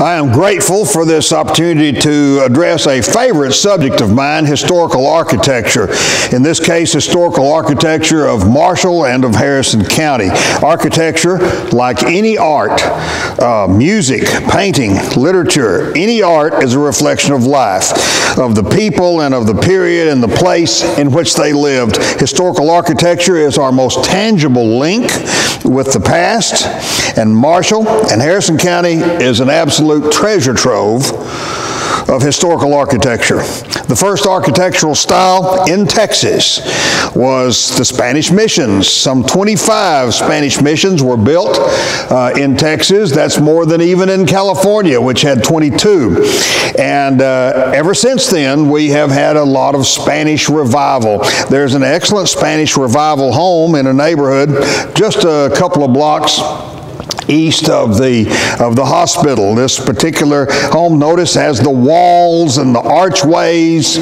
I am grateful for this opportunity to address a favorite subject of mine, historical architecture. In this case, historical architecture of Marshall and of Harrison County. Architecture, like any art, uh, music, painting, literature, any art is a reflection of life, of the people and of the period and the place in which they lived. Historical architecture is our most tangible link with the past, and Marshall and Harrison County is an absolute treasure trove of historical architecture. The first architectural style in Texas was the Spanish missions. Some 25 Spanish missions were built uh, in Texas. That's more than even in California, which had 22. And uh, ever since then, we have had a lot of Spanish revival. There's an excellent Spanish revival home in a neighborhood just a couple of blocks east of the of the hospital. This particular home, notice, has the walls and the archways.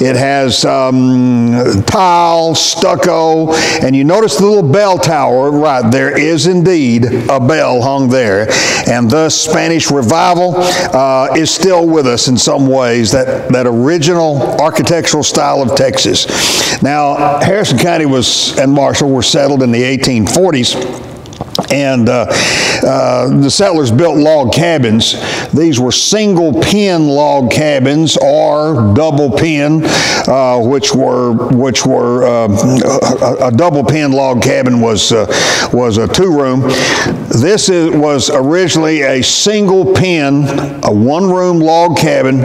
It has um, tile, stucco, and you notice the little bell tower. Right there is indeed a bell hung there, and thus Spanish revival uh, is still with us in some ways. That that original architectural style of Texas. Now, Harrison County was and Marshall were settled in the 1840s. And uh, uh, the settlers built log cabins. These were single pen log cabins or double pen, uh, which were which were um, a, a, double pen log cabin was uh, was a two room. This is, was originally a single pen, a one room log cabin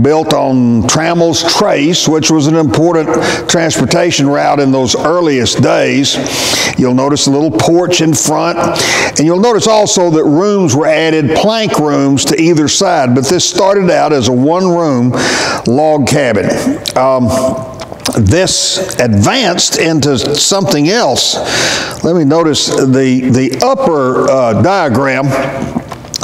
built on Trammell's Trace, which was an important transportation route in those earliest days. You'll notice a little porch in front, and you'll notice also that rooms were added, plank rooms to either side, but this started out as a one room log cabin. Um, this advanced into something else. Let me notice the, the upper uh, diagram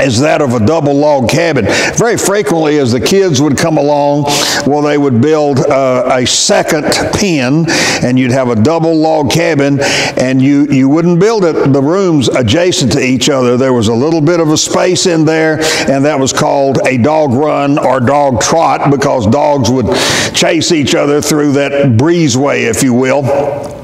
is that of a double log cabin. Very frequently, as the kids would come along, well, they would build uh, a second pen, and you'd have a double log cabin, and you, you wouldn't build it, the rooms adjacent to each other. There was a little bit of a space in there, and that was called a dog run or dog trot because dogs would chase each other through that breezeway, if you will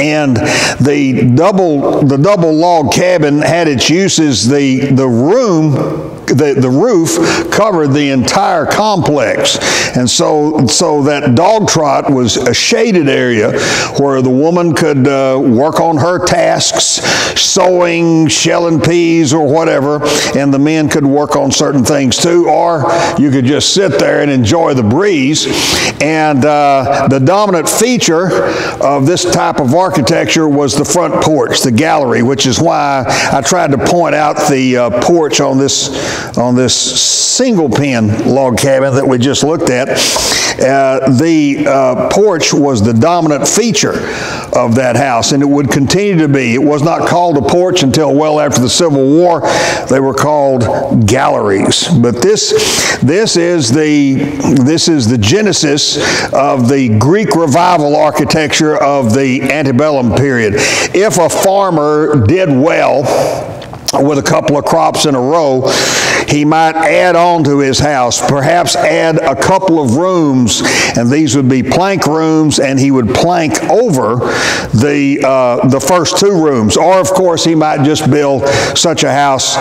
and the double the double log cabin had its uses. The the room the, the roof covered the entire complex. And so, so that dog trot was a shaded area where the woman could uh, work on her tasks, sewing, shelling peas, or whatever, and the men could work on certain things too, or you could just sit there and enjoy the breeze. And uh, the dominant feature of this type of architecture was the front porch, the gallery, which is why I tried to point out the uh, porch on this on this single pen log cabin that we just looked at. Uh, the uh, porch was the dominant feature of that house, and it would continue to be. It was not called a porch until well after the Civil War. They were called galleries. But this, this is the this is the genesis of the Greek revival architecture of the antebellum period. If a farmer did well with a couple of crops in a row, he might add on to his house, perhaps add a couple of rooms, and these would be plank rooms, and he would plank over the, uh, the first two rooms. Or, of course, he might just build such a house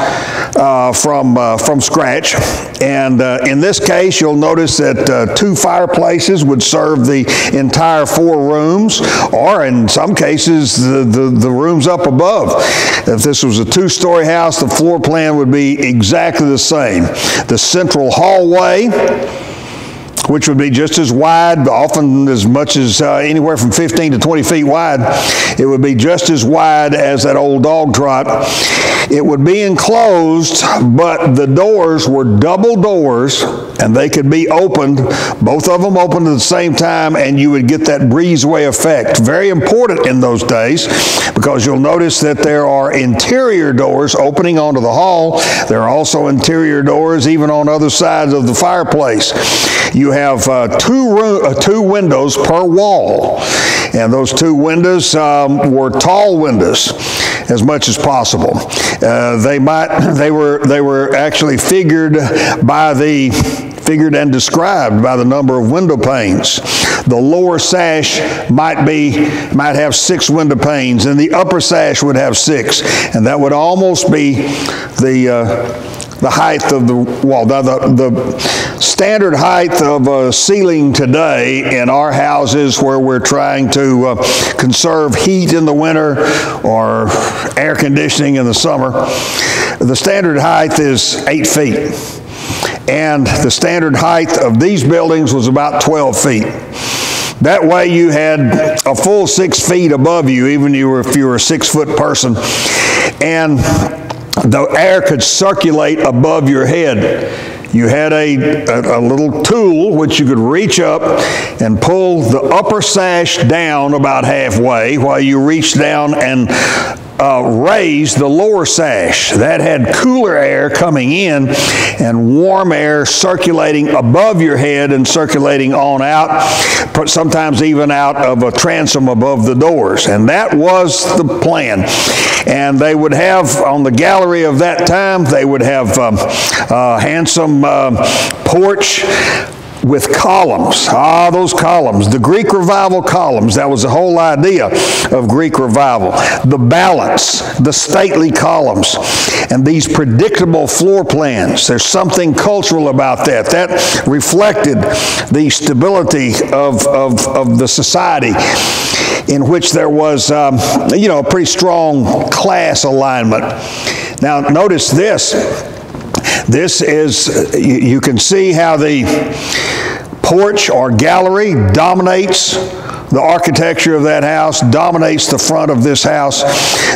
uh, from, uh, from scratch. And uh, in this case, you'll notice that uh, two fireplaces would serve the entire four rooms, or in some cases, the, the, the rooms up above. If this was a two story house, the floor plan would be exactly the same. The central hallway, which would be just as wide, often as much as uh, anywhere from 15 to 20 feet wide. It would be just as wide as that old dog trot. It would be enclosed, but the doors were double doors and they could be opened, both of them opened at the same time, and you would get that breezeway effect. Very important in those days because you'll notice that there are interior doors opening onto the hall. There are also interior doors even on other sides of the fireplace. You have uh, two, uh, two windows per wall. And those two windows um, were tall windows as much as possible. Uh, they might they were they were actually figured by the figured and described by the number of window panes. The lower sash might be might have six window panes, and the upper sash would have six, and that would almost be the uh, the height of the wall. Now, the, the standard height of a ceiling today in our houses where we're trying to uh, conserve heat in the winter or air conditioning in the summer, the standard height is eight feet. And the standard height of these buildings was about 12 feet. That way you had a full six feet above you, even if you were a six foot person. And the air could circulate above your head. You had a, a, a, little tool which you could reach up and pull the upper sash down about halfway while you reached down and uh, raised the lower sash. That had cooler air coming in and warm air circulating above your head and circulating on out, sometimes even out of a transom above the doors. And that was the plan. And they would have, on the gallery of that time, they would have um, a handsome uh, porch with columns. Ah, those columns. The Greek revival columns. That was the whole idea of Greek revival. The balance, the stately columns, and these predictable floor plans. There's something cultural about that. That reflected the stability of, of, of the society in which there was, um, you know, a pretty strong class alignment. Now, notice this. This is, you can see how the porch or gallery dominates the architecture of that house dominates the front of this house.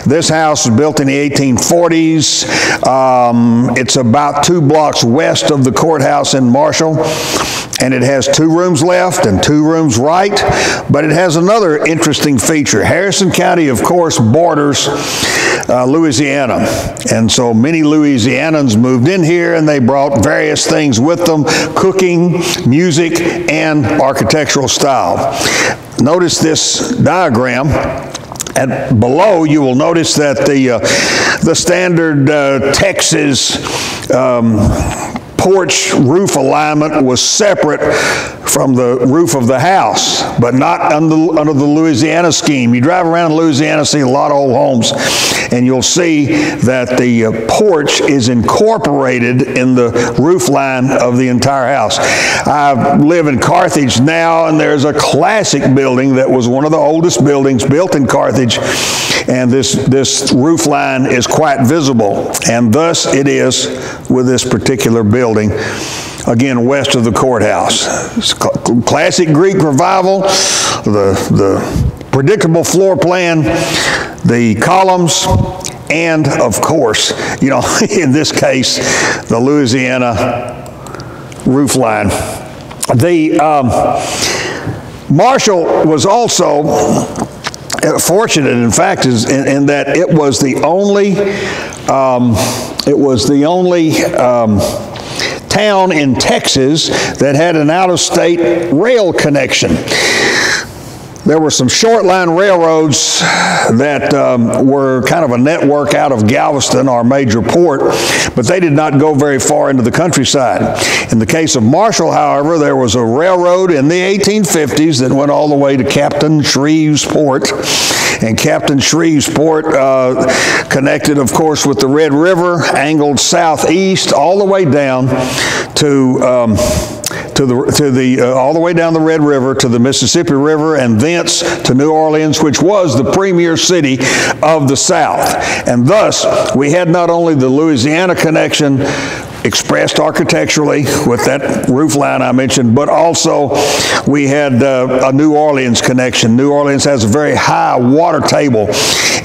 This house was built in the 1840s. Um, it's about two blocks west of the courthouse in Marshall and it has two rooms left and two rooms right, but it has another interesting feature. Harrison County, of course, borders uh, Louisiana, and so many Louisianans moved in here and they brought various things with them cooking, music, and architectural style. Notice this diagram. And below, you will notice that the, uh, the standard uh, Texas um, porch roof alignment was separate from the roof of the house, but not under, under the Louisiana scheme. You drive around Louisiana, see a lot of old homes, and you'll see that the uh, porch is incorporated in the roof line of the entire house. I live in Carthage now, and there's a classic building that was one of the oldest buildings built in Carthage, and this, this roof line is quite visible, and thus it is with this particular building again, west of the courthouse. classic Greek revival, the, the predictable floor plan, the columns, and of course, you know, in this case, the Louisiana roof line. The um, Marshall was also fortunate, in fact, is in, in, that it was the only, um, it was the only um, town in Texas that had an out of state rail connection. There were some short line railroads that um, were kind of a network out of Galveston, our major port, but they did not go very far into the countryside. In the case of Marshall, however, there was a railroad in the 1850s that went all the way to Captain Shreveport. And Captain Shreveport uh, connected, of course, with the Red River, angled southeast all the way down to. Um, to the, to the uh, all the way down the Red River to the Mississippi River and thence to New Orleans, which was the premier city of the South. And thus, we had not only the Louisiana connection, expressed architecturally with that roof line I mentioned, but also we had uh, a New Orleans connection. New Orleans has a very high water table,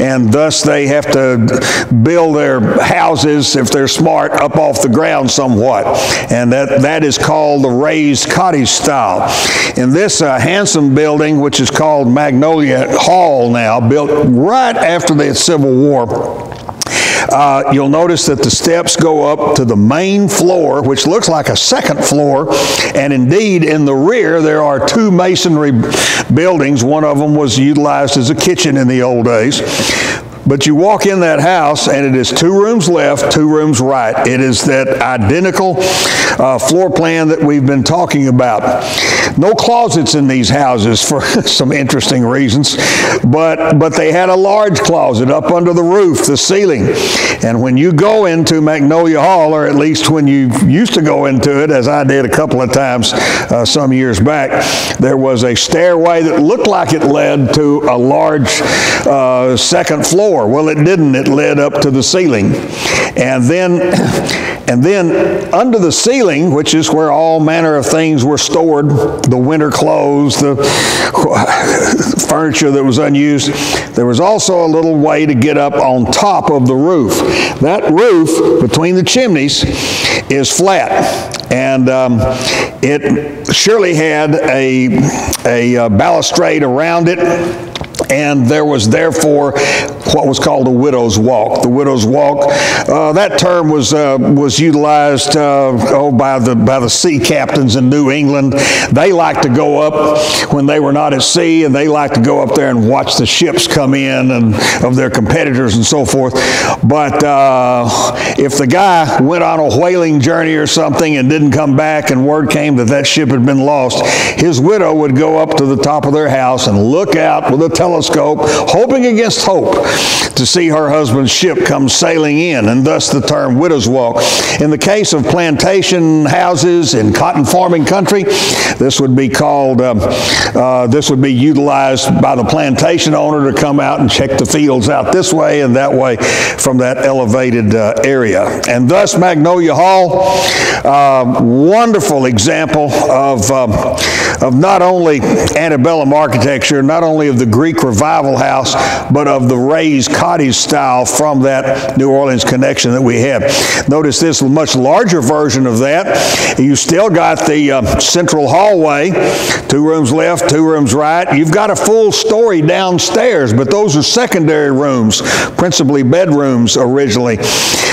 and thus they have to build their houses, if they're smart, up off the ground somewhat. And that, that is called the raised cottage style. In this uh, handsome building, which is called Magnolia Hall now, built right after the Civil War, uh, you'll notice that the steps go up to the main floor, which looks like a second floor. And indeed, in the rear, there are two masonry buildings. One of them was utilized as a kitchen in the old days. But you walk in that house and it is two rooms left, two rooms right. It is that identical uh, floor plan that we've been talking about. No closets in these houses for some interesting reasons, but, but they had a large closet up under the roof, the ceiling. And when you go into Magnolia Hall, or at least when you used to go into it, as I did a couple of times uh, some years back, there was a stairway that looked like it led to a large uh, second floor floor. Well, it didn't. It led up to the ceiling. And then, and then under the ceiling, which is where all manner of things were stored, the winter clothes, the furniture that was unused, there was also a little way to get up on top of the roof. That roof between the chimneys is flat. And um, it surely had a, a, a uh, balustrade around it and there was therefore what was called a widow's walk. The widow's walk, uh, that term was uh, was utilized uh, oh, by the by the sea captains in New England. They liked to go up when they were not at sea, and they liked to go up there and watch the ships come in and of their competitors and so forth. But uh, if the guy went on a whaling journey or something and didn't come back, and word came that that ship had been lost, his widow would go up to the top of their house and look out with a telescope, hoping against hope to see her husband's ship come sailing in, and thus the term widow's walk. In the case of plantation houses in cotton farming country, this would be called, um, uh, this would be utilized by the plantation owner to come out and check the fields out this way and that way from that elevated uh, area. And thus Magnolia Hall, uh, wonderful example of, um, of not only antebellum architecture, not only of the Greek Revival House, but of the raised cottage style from that New Orleans connection that we have. Notice this much larger version of that. You still got the uh, central hallway, two rooms left, two rooms right. You've got a full story downstairs, but those are secondary rooms, principally bedrooms originally.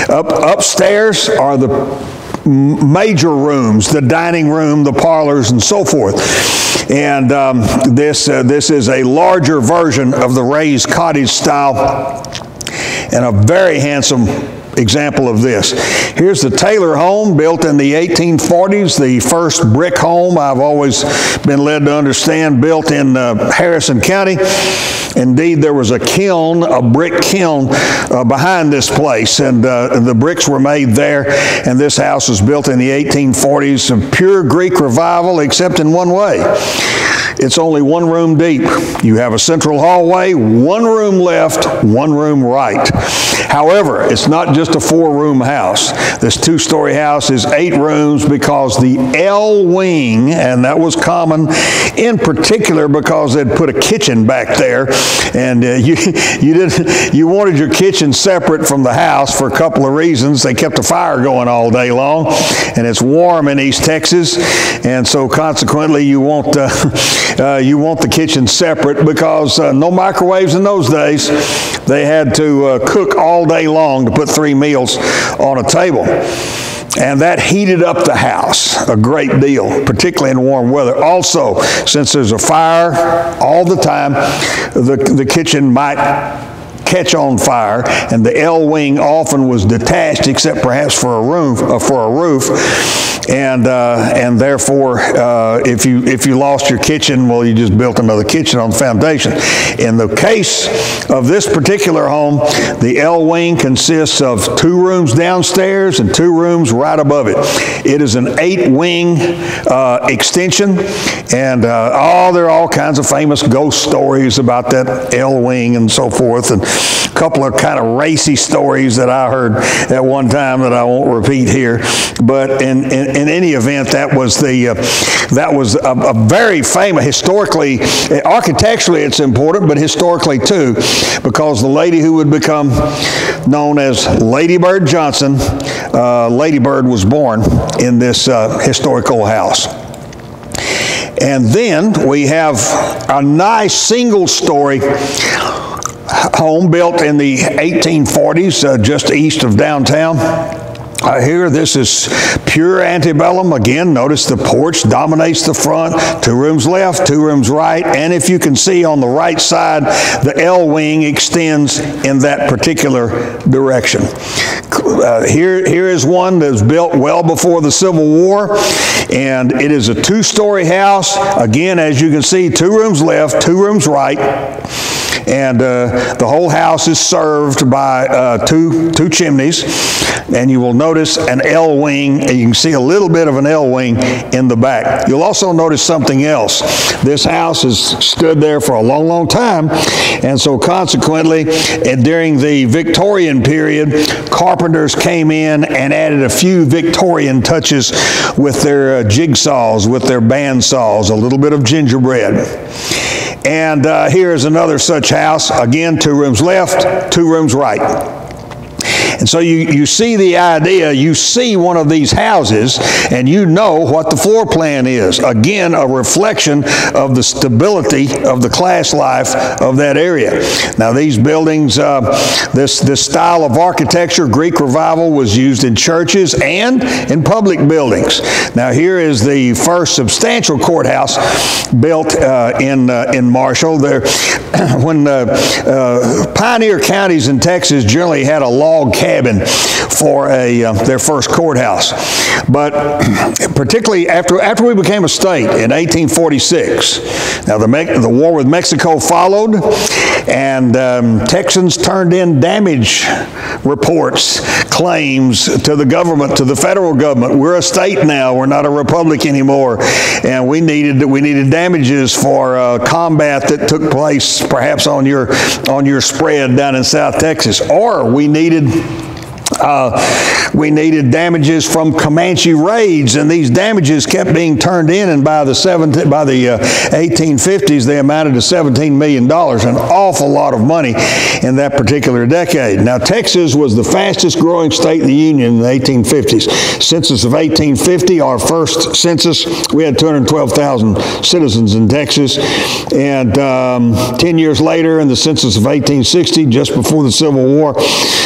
Up, upstairs are the major rooms, the dining room, the parlors, and so forth. And um, this, uh, this is a larger version of the raised cottage style and a very handsome example of this. Here's the Taylor home built in the 1840s, the first brick home I've always been led to understand built in uh, Harrison County. Indeed, there was a kiln, a brick kiln uh, behind this place, and uh, the bricks were made there. And this house was built in the 1840s, of pure Greek revival, except in one way. It's only one room deep. You have a central hallway, one room left, one room right. However, it's not just a four room house. This two story house is eight rooms because the L wing, and that was common in particular because they'd put a kitchen back there, and uh, you, you, did, you wanted your kitchen separate from the house for a couple of reasons. They kept a fire going all day long, and it's warm in East Texas, and so consequently, you want, uh, uh, you want the kitchen separate because uh, no microwaves in those days. They had to uh, cook all day long to put three meals on a table. And that heated up the house a great deal, particularly in warm weather. Also, since there's a fire all the time, the, the kitchen might catch on fire, and the L wing often was detached, except perhaps for a room uh, for a roof and uh, and therefore, uh, if you if you lost your kitchen, well, you just built another kitchen on the foundation. In the case of this particular home, the L wing consists of two rooms downstairs and two rooms right above it. It is an eight wing uh, extension, and uh, oh, there are all kinds of famous ghost stories about that L wing and so forth, and a couple of kind of racy stories that I heard at one time that I won't repeat here. But in, in in any event, that was the uh, that was a, a, very famous historically, architecturally it's important, but historically too, because the lady who would become known as Lady Bird Johnson, uh, Lady Bird was born in this uh, historical house. And then we have a nice single story home built in the 1840s, uh, just east of downtown. Uh, here, this is pure antebellum. Again, notice the porch dominates the front. Two rooms left, two rooms right. And if you can see on the right side, the L wing extends in that particular direction. Uh, here, here is one that was built well before the Civil War, and it is a two story house. Again, as you can see, two rooms left, two rooms right and uh, the whole house is served by uh, two, two chimneys, and you will notice an L wing, and you can see a little bit of an L wing in the back. You'll also notice something else. This house has stood there for a long, long time, and so consequently, and during the Victorian period, carpenters came in and added a few Victorian touches with their uh, jigsaws, with their bandsaws, a little bit of gingerbread. And uh, here is another such house. Again, two rooms left, two rooms right. And so you, you see the idea, you see one of these houses, and you know what the floor plan is. Again, a reflection of the stability of the class life of that area. Now, these buildings, uh, this, this style of architecture, Greek revival, was used in churches and in public buildings. Now, here is the first substantial courthouse built uh, in, uh, in Marshall. There, when uh, uh, pioneer counties in Texas generally had a log for a, uh, their first courthouse. But particularly after, after we became a state in 1846, now the, the war with Mexico followed, and um, Texans turned in damage reports, claims to the government, to the federal government. We're a state now, we're not a republic anymore, and we needed, we needed damages for uh, combat that took place perhaps on your, on your spread down in South Texas, or we needed uh, we needed damages from Comanche raids, and these damages kept being turned in. And by the 17, by the uh, 1850s, they amounted to 17 million dollars, an awful lot of money in that particular decade. Now, Texas was the fastest growing state in the Union in the 1850s. Census of 1850, our first census, we had 212,000 citizens in Texas, and um, 10 years later, in the census of 1860, just before the Civil War,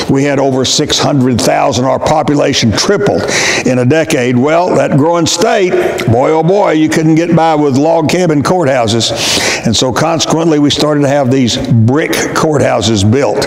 we had over 600. 100,000, our population tripled in a decade. Well, that growing state, boy oh boy, you couldn't get by with log cabin courthouses. And so consequently, we started to have these brick courthouses built.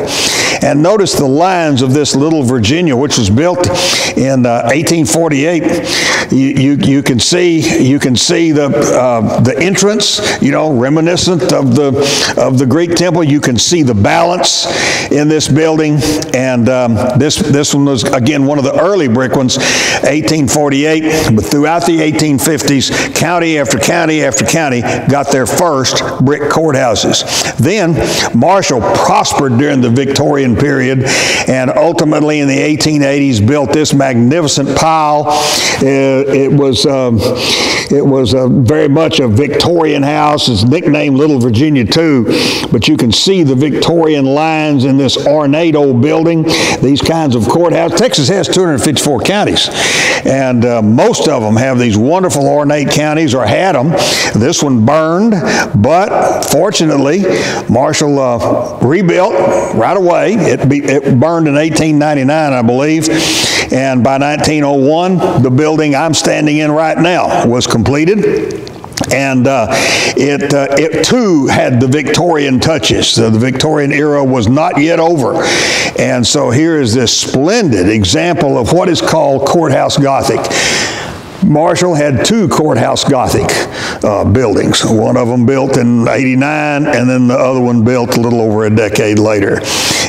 And notice the lines of this little Virginia, which was built in uh, 1848. You, you, you, can see you can see the uh, the entrance, you know, reminiscent of the of the Greek temple. You can see the balance in this building, and um, this this one was again one of the early brick ones, 1848. But throughout the 1850s, county after county after county got their first brick courthouses. Then Marshall prospered during the Victorian period, and ultimately in the 1880s built this magnificent pile. It, it was um, it was a, very much a Victorian house. It's nicknamed Little Virginia too, but you can see the Victorian lines in this ornate old building. These kinds of courthouses. Texas has 254 counties, and uh, most of them have these wonderful ornate counties or had them. This one burned, but fortunately, Marshall uh, rebuilt right away it, be, it burned in 1899, I believe, and by 1901, the building I'm standing in right now was completed. And uh, it, uh, it too had the Victorian touches. The Victorian era was not yet over. And so here is this splendid example of what is called courthouse Gothic. Marshall had two courthouse Gothic uh, buildings. One of them built in 89, and then the other one built a little over a decade later.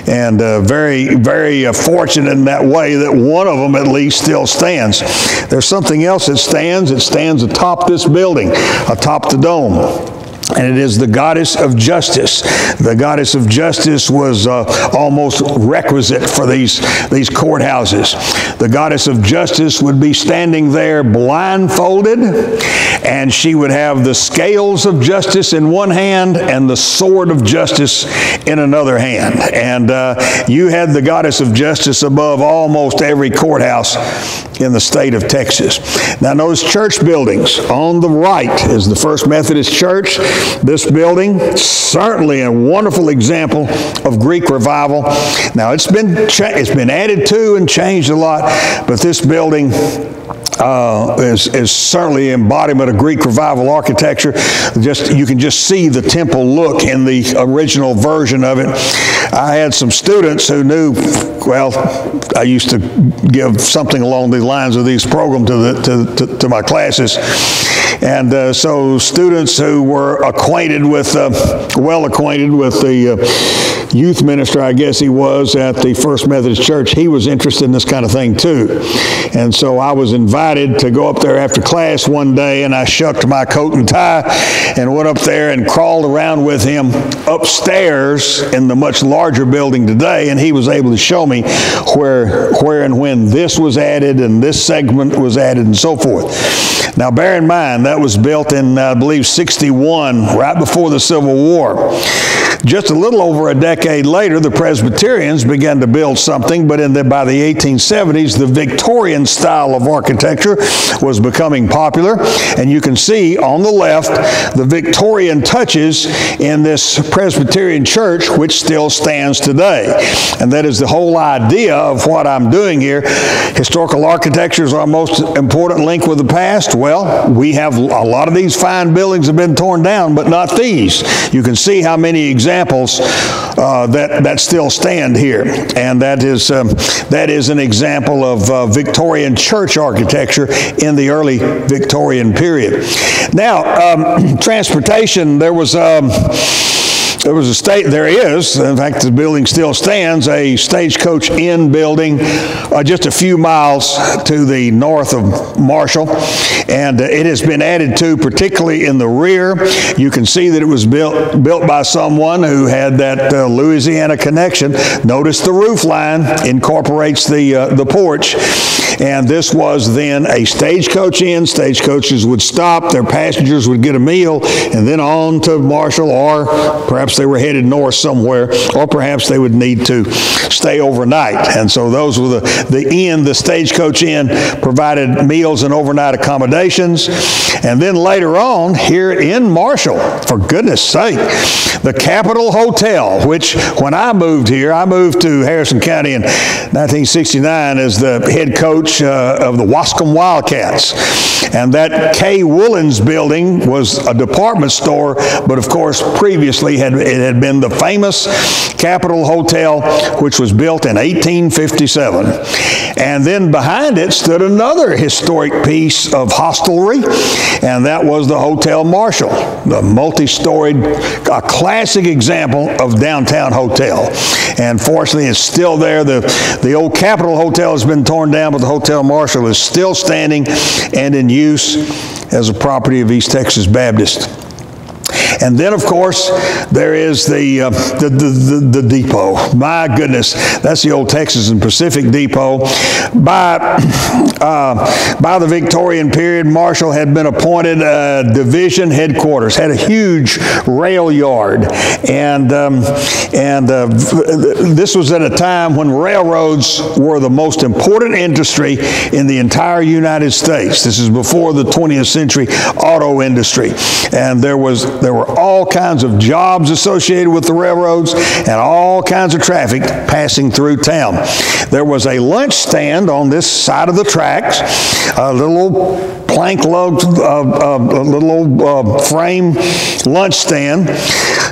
And uh, very, very uh, fortunate in that way that one of them at least still stands. There's something else that stands. It stands atop this building, atop the dome and it is the goddess of justice. The goddess of justice was uh, almost requisite for these, these courthouses. The goddess of justice would be standing there blindfolded, and she would have the scales of justice in one hand and the sword of justice in another hand. And uh, you had the goddess of justice above almost every courthouse in the state of Texas. Now, those church buildings on the right is the First Methodist Church. This building, certainly a wonderful example of Greek revival. Now, it's been, it's been added to and changed a lot, but this building uh, is, is certainly embodiment of Greek revival architecture. Just you can just see the temple look in the original version of it. I had some students who knew. Well, I used to give something along the lines of these programs to, the, to, to, to my classes. And uh, so students who were acquainted with, uh, well acquainted with the uh, youth minister, I guess he was, at the First Methodist Church, he was interested in this kind of thing too. And so I was invited to go up there after class one day, and I shucked my coat and tie and went up there and crawled around with him upstairs in the much larger building today, and he was able to show me where, where and when this was added and this segment was added and so forth. Now, bear in mind, that was built in, I believe, 61, right before the Civil War. Just a little over a decade later, the Presbyterians began to build something, but the, by the 1870s, the Victorian style of architecture was becoming popular. And you can see on the left the Victorian touches in this Presbyterian church, which still stands today. And that is the whole idea of what I'm doing here. Historical architecture is our most important link with the past. Well, we have a lot of these fine buildings have been torn down, but not these. You can see how many examples uh, that, that still stand here. And that is, um, that is an example of uh, Victorian church architecture in the early Victorian period. Now, um, transportation, there was. Um, there was a state, there is, in fact, the building still stands, a stagecoach inn building uh, just a few miles to the north of Marshall. And uh, it has been added to, particularly in the rear. You can see that it was built, built by someone who had that uh, Louisiana connection. Notice the roof line incorporates the, uh, the porch. And this was then a stagecoach inn. Stagecoaches would stop, their passengers would get a meal, and then on to Marshall, or perhaps they were headed north somewhere, or perhaps they would need to stay overnight. And so those were the, the inn, the stagecoach inn provided meals and overnight accommodations. And then later on, here in Marshall, for goodness sake, the Capitol Hotel, which when I moved here, I moved to Harrison County in 1969 as the head coach uh, of the Waskom Wildcats. And that K. Woolens building was a department store, but of course previously had, it had been the famous Capitol Hotel, which was built in 1857. And then behind it stood another historic piece of hostelry, and that was the Hotel Marshall, the multi-storied, a classic example of downtown hotel. And fortunately, it's still there. The, the old Capitol Hotel has been torn down, but the Hotel Marshall is still standing and in use as a property of East Texas Baptist. And then, of course, there is the, uh, the, the, the, the, depot. My goodness, that's the old Texas and Pacific Depot. By, uh, by the Victorian period, Marshall had been appointed a division headquarters, had a huge rail yard. And, um, and uh, this was at a time when railroads were the most important industry in the entire United States. This is before the 20th century auto industry. And there was there were all kinds of jobs associated with the railroads and all kinds of traffic passing through town. There was a lunch stand on this side of the tracks, a little plank load, uh, uh, a little old uh, frame lunch stand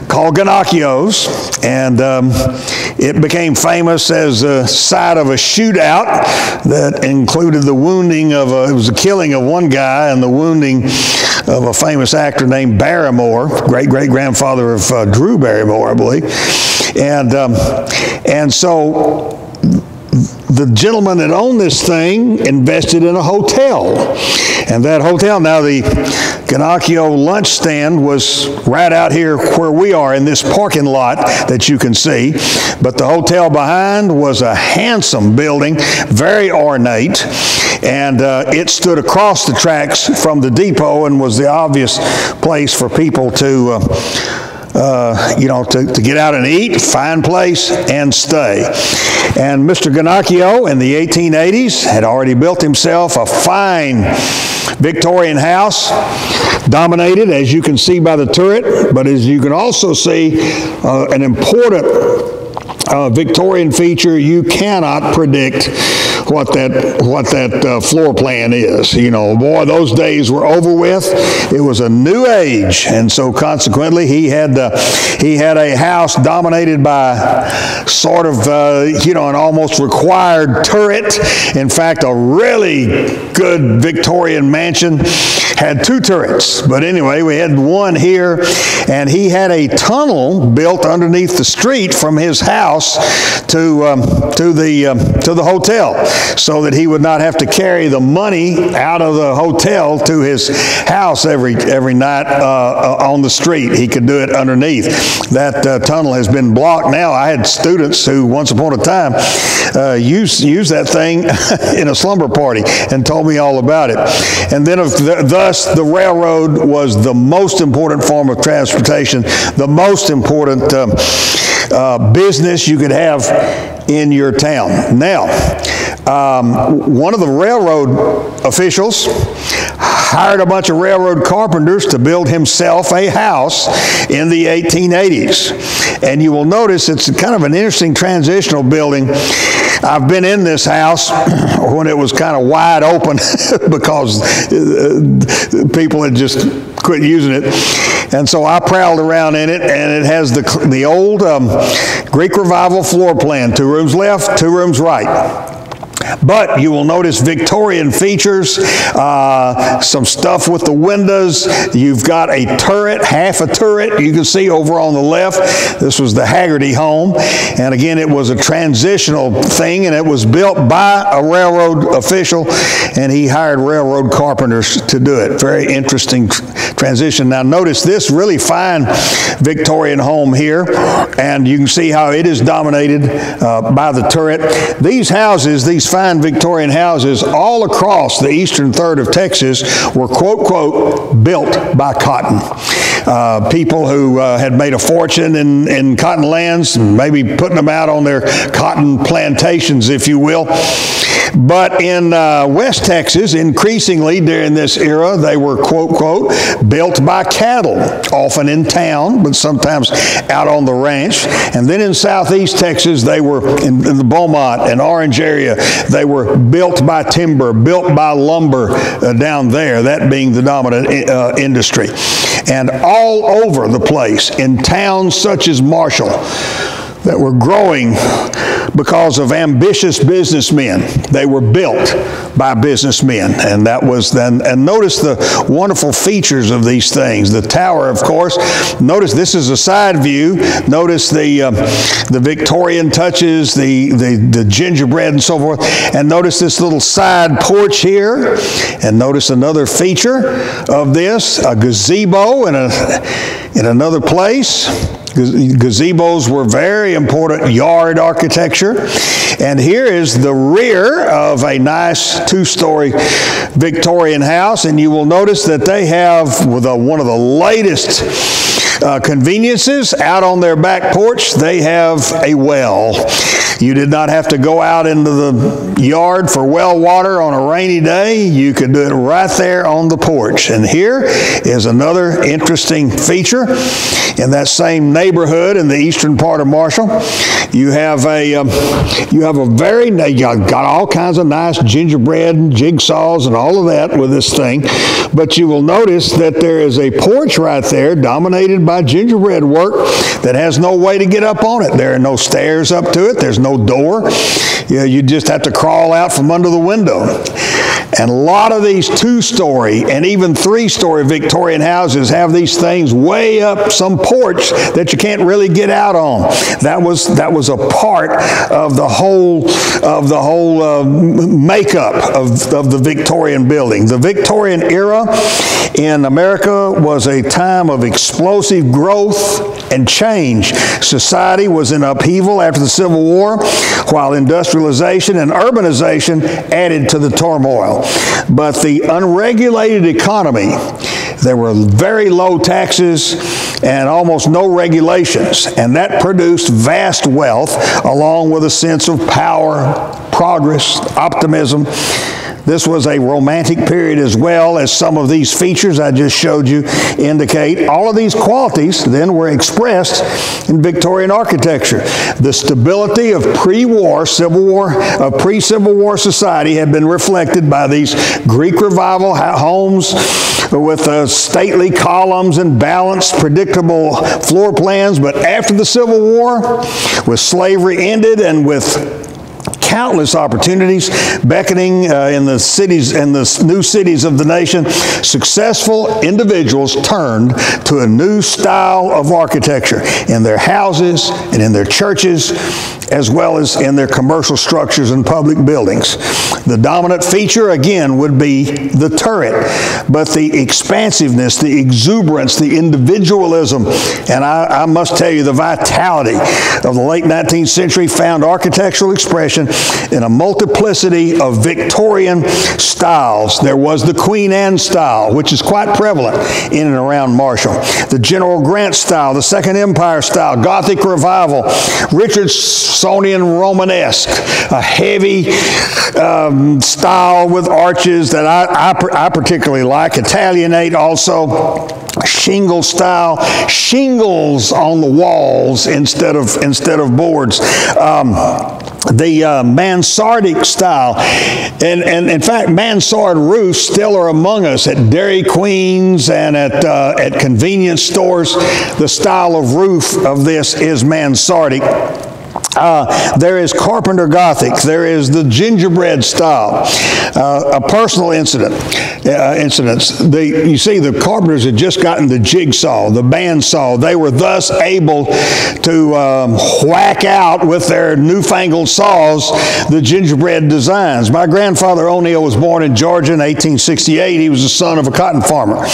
called Ginocchio's, and um, it became famous as a site of a shootout that included the wounding of a, it was the killing of one guy and the wounding of a famous actor named Barrymore, great great grandfather of uh, Drew Barrymore, I believe. And, um, and so the gentleman that owned this thing invested in a hotel. And that hotel, now the Ginocchio lunch stand was right out here where we are in this parking lot that you can see. But the hotel behind was a handsome building, very ornate. And uh, it stood across the tracks from the depot and was the obvious place for people to. Uh, uh, you know, to, to get out and eat, find place, and stay. And Mr. Ginocchio in the 1880s had already built himself a fine Victorian house, dominated, as you can see by the turret, but as you can also see, uh, an important uh, Victorian feature you cannot predict what that what that uh, floor plan is. You know, boy, those days were over with. It was a new age, and so consequently, he had uh, he had a house dominated by sort of uh, you know an almost required turret. In fact, a really good Victorian mansion had two turrets. But anyway, we had one here, and he had a tunnel built underneath the street from his house to um, to the um, to the hotel so that he would not have to carry the money out of the hotel to his house every every night uh, uh, on the street. He could do it underneath. That uh, tunnel has been blocked now. I had students who once upon a time uh, used used that thing in a slumber party and told me all about it. And then, the, thus, the railroad was the most important form of transportation, the most important um, uh, business you could have in your town. Now, um, one of the railroad officials hired a bunch of railroad carpenters to build himself a house in the 1880s. And you will notice it's kind of an interesting transitional building. I've been in this house when it was kind of wide open because uh, people had just quit using it. And so I prowled around in it, and it has the, the old um, Greek Revival floor plan two rooms left, two rooms right. But you will notice Victorian features, uh, some stuff with the windows. You've got a turret, half a turret. You can see over on the left. This was the Haggerty home. And again, it was a transitional thing, and it was built by a railroad official, and he hired railroad carpenters to do it. Very interesting transition. Now, notice this really fine Victorian home here, and you can see how it is dominated uh, by the turret. These houses, these fine Victorian houses all across the eastern third of Texas were, quote, quote, built by cotton. Uh, people who uh, had made a fortune in, in cotton lands, maybe putting them out on their cotton plantations, if you will. But in uh, West Texas, increasingly during this era, they were, quote, quote, built by cattle, often in town, but sometimes out on the ranch. And then in southeast Texas, they were in, in the Beaumont and Orange area, they were built by timber, built by lumber uh, down there, that being the dominant uh, industry. And all over the place, in towns such as Marshall, that were growing because of ambitious businessmen. They were built by businessmen, and that was then. And notice the wonderful features of these things. The tower, of course. Notice this is a side view. Notice the uh, the Victorian touches, the, the the gingerbread and so forth. And notice this little side porch here. And notice another feature of this: a gazebo in a in another place. Gazebos were very important yard architecture. And here is the rear of a nice two story Victorian house. And you will notice that they have a, one of the latest uh, conveniences out on their back porch, they have a well. You did not have to go out into the yard for well water on a rainy day. You could do it right there on the porch. And here is another interesting feature in that same neighborhood in the eastern part of Marshall. You have a um, you have a very got all kinds of nice gingerbread and jigsaws and all of that with this thing, but you will notice that there is a porch right there dominated by gingerbread work that has no way to get up on it. There are no stairs up to it. There's no door. You, know, you just have to crawl out from under the window. And a lot of these two story and even three story Victorian houses have these things way up some porch that you can't really get out on. That was, that was a part of the whole, of the whole uh, makeup of, of the Victorian building. The Victorian era in America was a time of explosive growth and change. Society was in upheaval after the Civil War, while industrialization and urbanization added to the turmoil. But the unregulated economy, there were very low taxes, and almost no regulations. And that produced vast wealth along with a sense of power, progress, optimism. This was a romantic period as well as some of these features I just showed you indicate. All of these qualities then were expressed in Victorian architecture. The stability of pre-war Civil War, of pre-Civil War society had been reflected by these Greek revival homes with uh, stately columns and balanced, predictable floor plans. But after the Civil War, with slavery ended and with countless opportunities beckoning uh, in the cities and the new cities of the nation. Successful individuals turned to a new style of architecture in their houses and in their churches, as well as in their commercial structures and public buildings. The dominant feature, again, would be the turret, but the expansiveness, the exuberance, the individualism, and I, I must tell you, the vitality of the late 19th century found architectural expression in a multiplicity of Victorian styles. There was the Queen Anne style, which is quite prevalent in and around Marshall, the General Grant style, the Second Empire style, Gothic Revival, Richardsonian Romanesque, a heavy um, style with arches that I, I, I particularly like, Italianate also. Shingle style shingles on the walls instead of instead of boards. Um, the uh, mansardic style. And, and in fact mansard roofs still are among us at dairy queens and at, uh, at convenience stores. The style of roof of this is mansardic uh, there is Carpenter Gothic. There is the gingerbread style. Uh, a personal incident. Uh, incidents. The, you see, the carpenters had just gotten the jigsaw, the bandsaw. They were thus able to um, whack out with their newfangled saws the gingerbread designs. My grandfather O'Neill was born in Georgia in 1868. He was the son of a cotton farmer.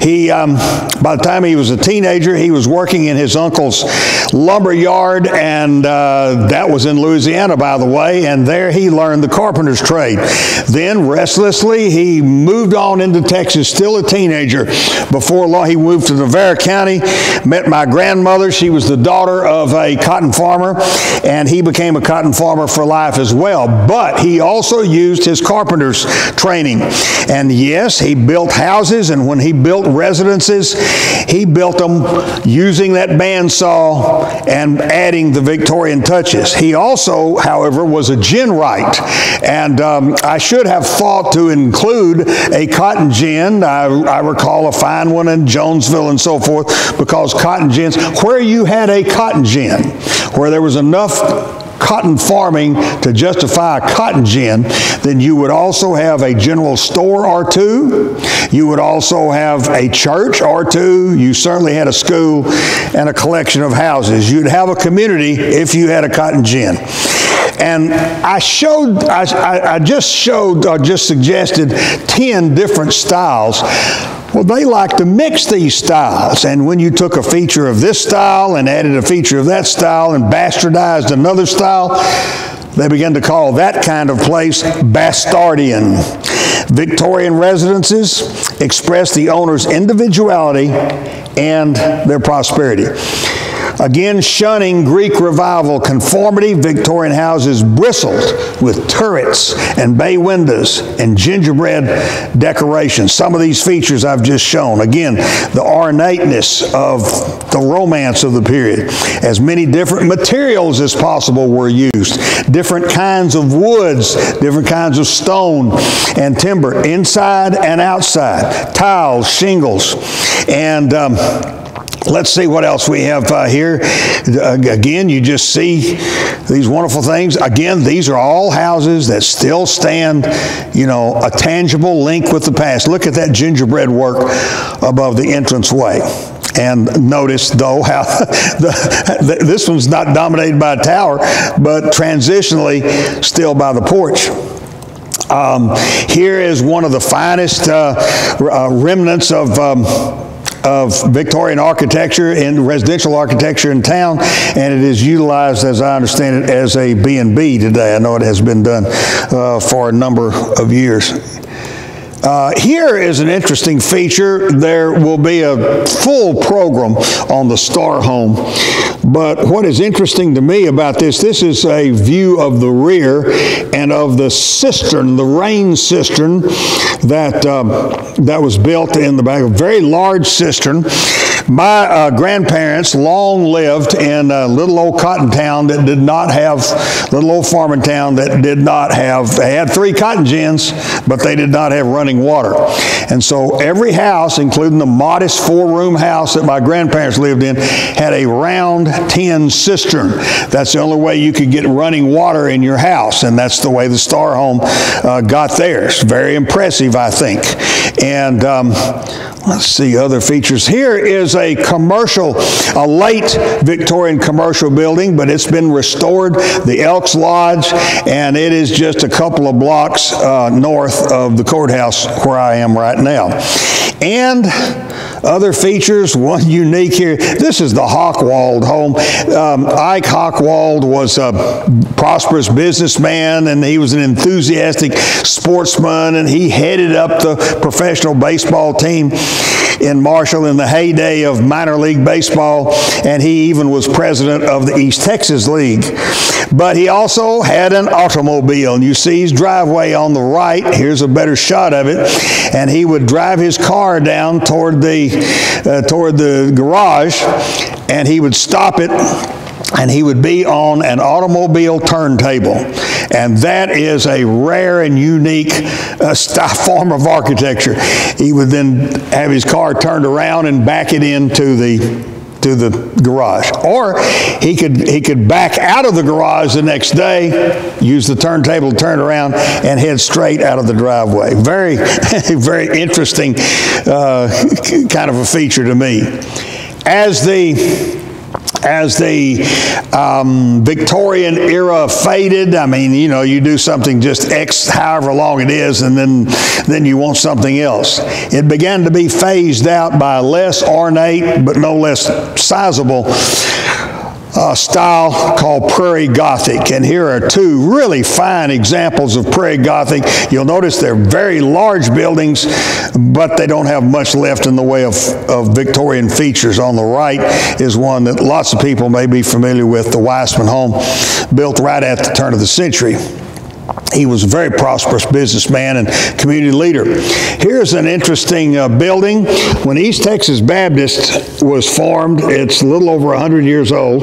He, um, by the time he was a teenager, he was working in his uncle's lumber yard and uh, uh, that was in Louisiana, by the way, and there he learned the carpenter's trade. Then, restlessly, he moved on into Texas, still a teenager. Before long, he moved to Navarro County, met my grandmother. She was the daughter of a cotton farmer, and he became a cotton farmer for life as well. But he also used his carpenter's training. And yes, he built houses, and when he built residences, he built them using that bandsaw and adding the Victorian touches. He also, however, was a ginwright, and um, I should have thought to include a cotton gin. I, I recall a fine one in Jonesville and so forth, because cotton gins, where you had a cotton gin, where there was enough cotton farming to justify a cotton gin, then you would also have a general store or two. You would also have a church or two. You certainly had a school and a collection of houses. You'd have a community if you had a cotton gin. And I showed, I, I just showed or just suggested 10 different styles well, they like to mix these styles. And when you took a feature of this style and added a feature of that style and bastardized another style, they began to call that kind of place Bastardian. Victorian residences express the owner's individuality and their prosperity. Again, shunning Greek revival conformity, Victorian houses bristled with turrets and bay windows and gingerbread decorations. Some of these features I've just shown. Again, the ornateness of the romance of the period. As many different materials as possible were used, different kinds of woods, different kinds of stone and timber, inside and outside, tiles, shingles, and um, Let's see what else we have uh, here. Uh, again, you just see these wonderful things. Again, these are all houses that still stand, you know, a tangible link with the past. Look at that gingerbread work above the entranceway. And notice, though, how the, this one's not dominated by a tower, but transitionally still by the porch. Um, here is one of the finest uh, uh remnants of. Um, of Victorian architecture and residential architecture in town, and it is utilized, as I understand it, as a B&B today. I know it has been done uh, for a number of years. Uh, here is an interesting feature. There will be a full program on the Starr home. But what is interesting to me about this, this is a view of the rear and of the cistern, the rain cistern that, um, that was built in the back, a very large cistern. My uh, grandparents long lived in a little old cotton town that did not have, little old farming town that did not have, they had three cotton gins, but they did not have running water. And so every house, including the modest four room house that my grandparents lived in, had a round tin cistern. That's the only way you could get running water in your house, and that's the way the Starr home uh, got theirs. Very impressive, I think. And um, let's see other features. Here is a commercial, a late Victorian commercial building, but it's been restored, the Elks Lodge, and it is just a couple of blocks uh, north of the courthouse where I am right now. And other features, one unique here. This is the Hochwald home. Um, Ike Hochwald was a prosperous businessman and he was an enthusiastic sportsman and he headed up the professional baseball team in Marshall in the heyday of minor league baseball, and he even was president of the East Texas League. But he also had an automobile, and you see his driveway on the right. Here's a better shot of it, and he would drive his car down toward the uh, toward the garage, and he would stop it and he would be on an automobile turntable. And that is a rare and unique uh, form of architecture. He would then have his car turned around and back it into the to the garage. Or he could he could back out of the garage the next day, use the turntable to turn around, and head straight out of the driveway. Very, very interesting uh, kind of a feature to me. As the as the um, Victorian era faded, I mean, you know, you do something just X, however long it is, and then, then you want something else. It began to be phased out by less ornate, but no less sizable uh, style called Prairie Gothic. And here are two really fine examples of Prairie Gothic. You'll notice they're very large buildings, but they don't have much left in the way of, of Victorian features. On the right is one that lots of people may be familiar with, the Weissman home, built right at the turn of the century. He was a very prosperous businessman and community leader. Here's an interesting uh, building. When East Texas Baptist was formed, it's a little over 100 years old,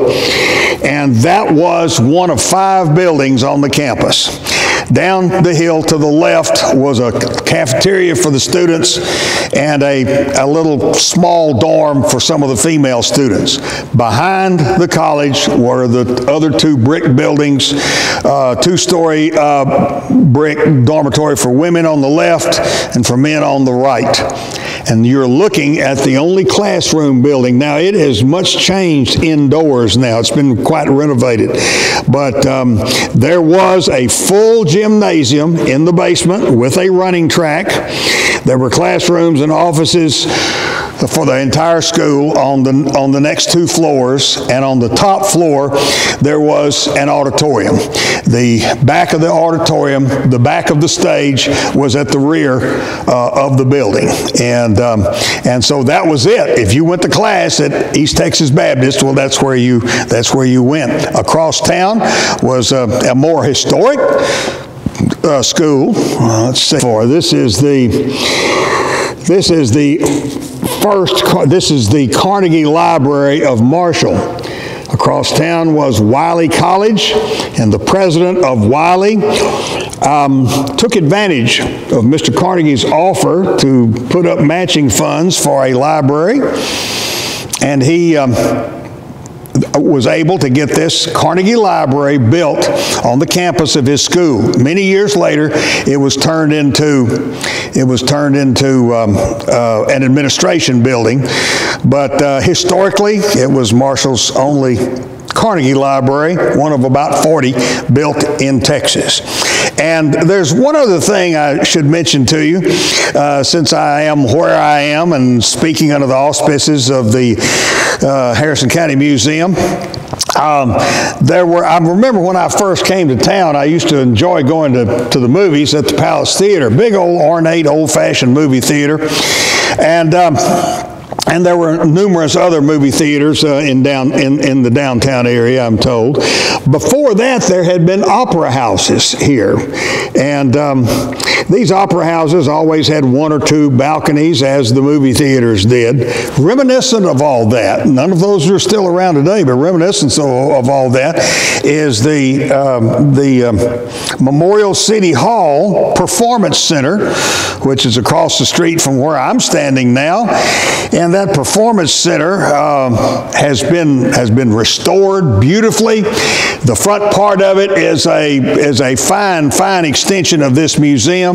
and that was one of five buildings on the campus. Down the hill to the left was a cafeteria for the students and a, a little small dorm for some of the female students. Behind the college were the other two brick buildings, uh, two-story uh, brick dormitory for women on the left and for men on the right and you're looking at the only classroom building. Now, it has much changed indoors now. It's been quite renovated. But um, there was a full gymnasium in the basement with a running track. There were classrooms and offices for the entire school on the, on the next two floors, and on the top floor there was an auditorium. The back of the auditorium, the back of the stage was at the rear uh, of the building, and um, and so that was it. If you went to class at East Texas Baptist, well, that's where you that's where you went. Across town was a, a more historic uh, school. Uh, let's see. For this is the this is the first, this is the Carnegie Library of Marshall. Across town was Wiley College, and the president of Wiley um, took advantage of Mr. Carnegie's offer to put up matching funds for a library, and he um, was able to get this Carnegie Library built on the campus of his school. Many years later, it was turned into it was turned into um, uh, an administration building, but uh, historically, it was Marshall's only Carnegie Library, one of about 40 built in Texas. And there's one other thing I should mention to you, uh, since I am where I am and speaking under the auspices of the uh, Harrison County Museum. um, there were, I remember when I first came to town, I used to enjoy going to, to the movies at the Palace Theater, big old ornate, old fashioned movie theater. And, um, and there were numerous other movie theaters uh, in, down, in, in the downtown area, I'm told. Before that, there had been opera houses here. And um, these opera houses always had one or two balconies, as the movie theaters did. Reminiscent of all that, none of those are still around today, but reminiscent of, all that is the, um, the um, Memorial City Hall Performance Center, which is across the street from where I'm standing now. And that Performance Center um, has, been, has been restored beautifully. The front part of it is a, is a fine, fine extension of this museum.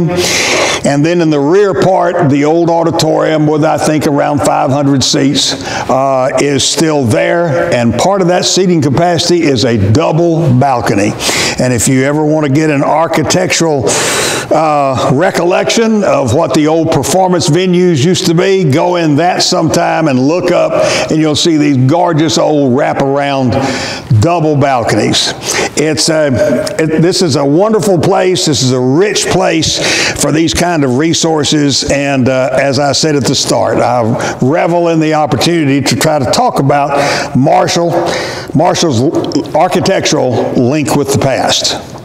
And then in the rear part, the old auditorium with, I think, around 500 seats uh, is still there. And part of that seating capacity is a double balcony. And if you ever want to get an architectural uh, recollection of what the old performance venues used to be, go in that sometime and look up, and you'll see these gorgeous old wraparound double balconies. It's a, it, this is a wonderful place. This is a rich place for these kind of resources. And uh, as I said at the start, I revel in the opportunity to try to talk about Marshall, Marshall's architectural link with the past.